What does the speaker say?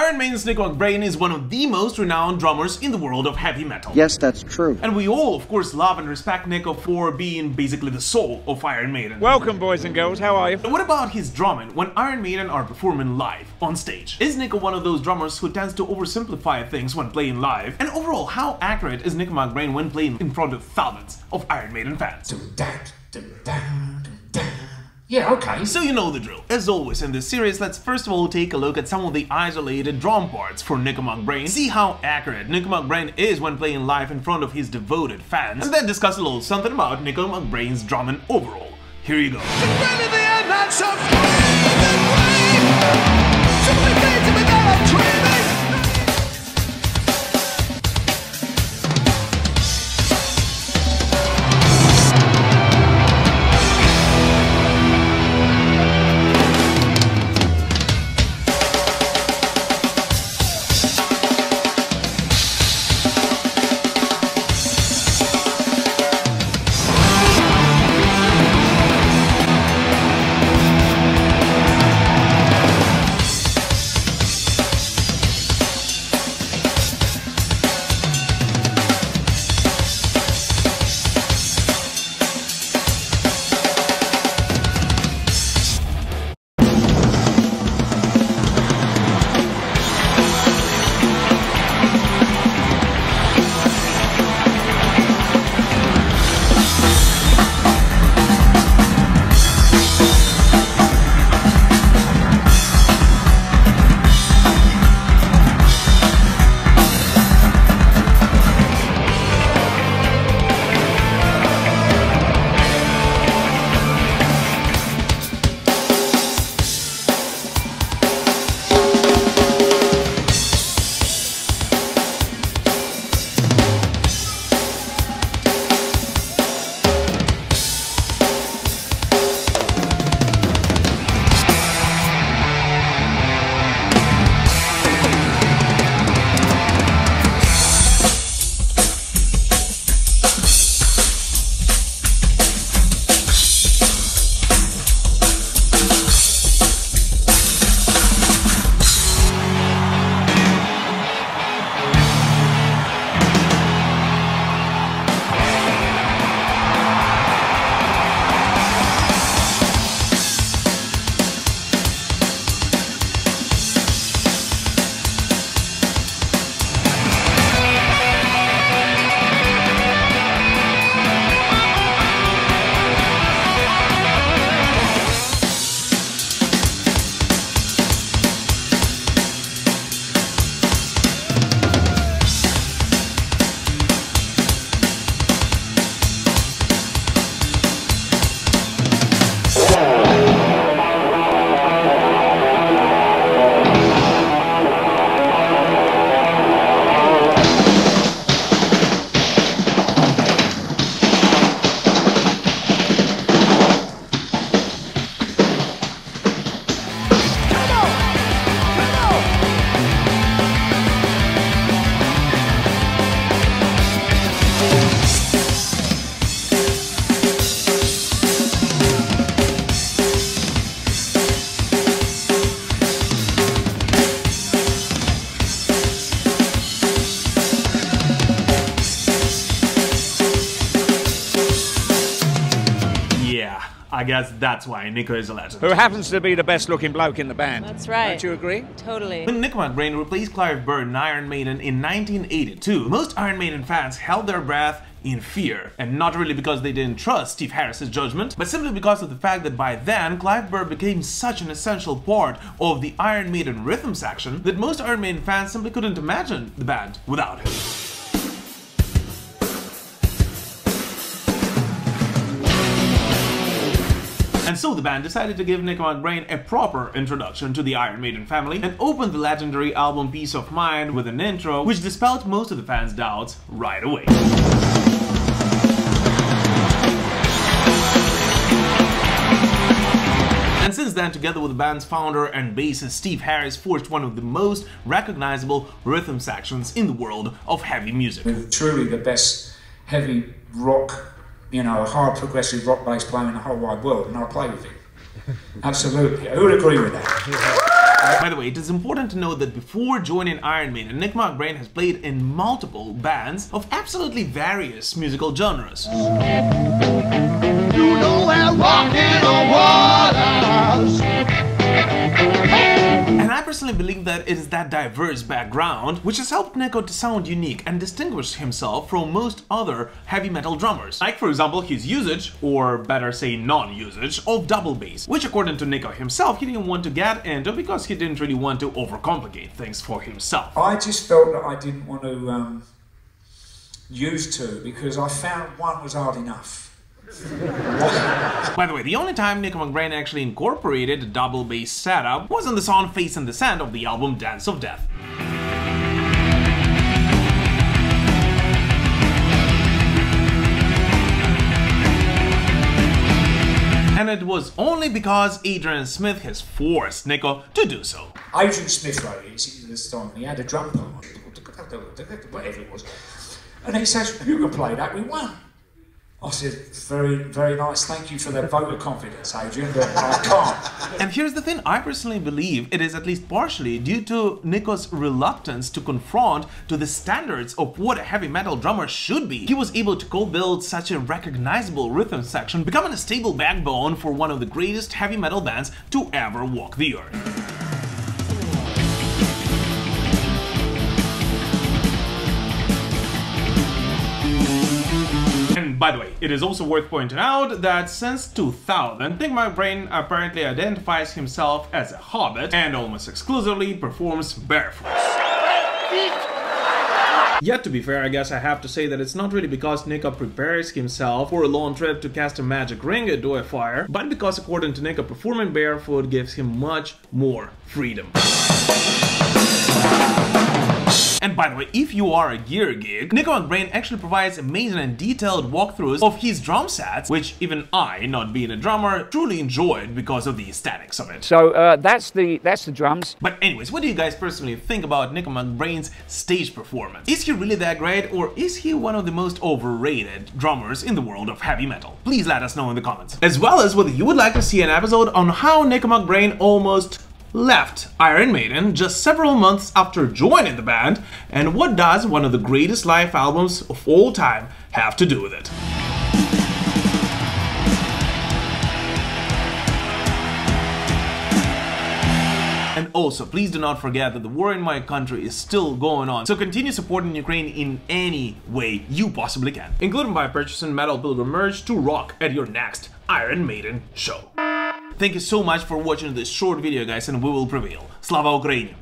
Iron Maiden's Nick McBrain is one of the most renowned drummers in the world of heavy metal. Yes, that's true. And we all, of course, love and respect Nicko for being basically the soul of Iron Maiden. Welcome, boys and girls. How are you? What about his drumming when Iron Maiden are performing live on stage? Is Nicko one of those drummers who tends to oversimplify things when playing live? And overall, how accurate is Nicko McBrain when playing in front of thousands of Iron Maiden fans? Yeah, okay. So you know the drill. As always in this series, let's first of all take a look at some of the isolated drum parts for Nicko McBrain, see how accurate Nicko McBrain is when playing live in front of his devoted fans, and then discuss a little something about Nicko McBrain's drumming overall. Here you go. I guess that's why Nicko is a legend. Who happens to be the best looking bloke in the band? That's right. Don't you agree? Totally. When Nick McBrain replaced Clive Burr in Iron Maiden in 1982, most Iron Maiden fans held their breath in fear. And not really because they didn't trust Steve Harris's judgment, but simply because of the fact that by then, Clive Burr became such an essential part of the Iron Maiden rhythm section that most Iron Maiden fans simply couldn't imagine the band without him. And so the band decided to give Nick McBrain a proper introduction to the Iron Maiden family and opened the legendary album Piece of Mind with an intro which dispelled most of the fans' doubts right away. And since then, together with the band's founder and bassist Steve Harris, forged one of the most recognizable rhythm sections in the world of heavy music. Truly the best heavy rock, you know, a hard progressive rock bass player in the whole wide world, and I'll play with him. Absolutely. Who would agree with that? By the way, it is important to note that before joining Iron Maiden, Nick McBrain has played in multiple bands of absolutely various musical genres. You know personally believe that it is that diverse background which has helped Nicko to sound unique and distinguish himself from most other heavy metal drummers. Like for example his usage, or better say non-usage, of double bass, which according to Nicko himself he didn't want to get into because he didn't really want to overcomplicate things for himself. I just felt that I didn't want to um, use two because I found one was hard enough. By the way, the only time Nicko McBrain actually incorporated a double bass setup was on the song Face in the Sand of the album Dance of Death. And it was only because Adrian Smith has forced Nicko to do so. Adrian Smith wrote it, the song, he had a drum part, whatever it was. And he says, Who can play that? We won. Said, very, very nice. Thank you for that vote of confidence, Adrian, but I can't. And here's the thing, I personally believe it is at least partially due to Nicko's reluctance to confront to the standards of what a heavy metal drummer should be. He was able to co-build such a recognizable rhythm section, becoming a stable backbone for one of the greatest heavy metal bands to ever walk the earth. By the way, it is also worth pointing out that since 2000, Nick McBrain apparently identifies himself as a hobbit and almost exclusively performs barefoot. Yet to be fair, I guess I have to say that it's not really because Nicko prepares himself for a long trip to cast a magic ring into a fire, but because according to Nicko, performing barefoot gives him much more freedom. By the way, if you are a gear geek, Nicko McBrain actually provides amazing and detailed walkthroughs of his drum sets, which even I, not being a drummer, truly enjoyed because of the aesthetics of it. So uh, that's the that's the drums. But anyways, what do you guys personally think about Nicko McBrain's stage performance? Is he really that great, or is he one of the most overrated drummers in the world of heavy metal? Please let us know in the comments. As well as whether you would like to see an episode on how Nicko McBrain almost left Iron Maiden just several months after joining the band, and what does one of the greatest live albums of all time have to do with it? And also, please do not forget that the war in my country is still going on, so continue supporting Ukraine in any way you possibly can, including by purchasing Metal Pilgrim merch to rock at your next Iron Maiden show. Thank you so much for watching this short video guys and we will prevail. Slava Ukraini!